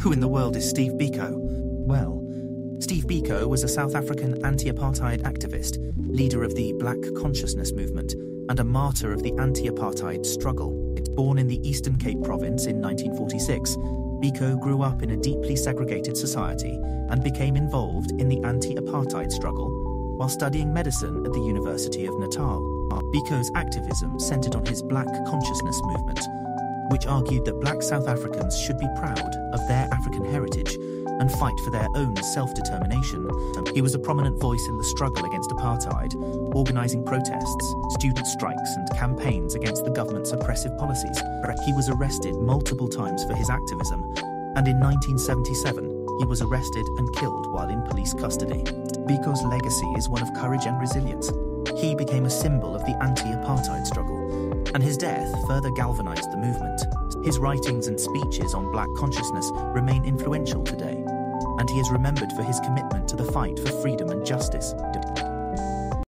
Who in the world is Steve Biko? Well, Steve Biko was a South African anti apartheid activist, leader of the Black Consciousness Movement, and a martyr of the anti apartheid struggle. Born in the Eastern Cape province in 1946, Biko grew up in a deeply segregated society and became involved in the anti apartheid struggle while studying medicine at the University of Natal. Biko's activism centered on his Black Consciousness Movement, which argued that black South Africans should be proud of their African heritage and fight for their own self determination. He was a prominent voice in the struggle against apartheid, organising protests, student strikes, and campaigns against the government's oppressive policies. He was arrested multiple times for his activism, and in 1977, he was arrested and killed while in police custody. Biko's legacy is one of courage and resilience. He became a symbol of the anti apartheid struggle, and his death further galvanized the movement. His writings and speeches on black consciousness remain influential today, and he is remembered for his commitment to the fight for freedom and justice.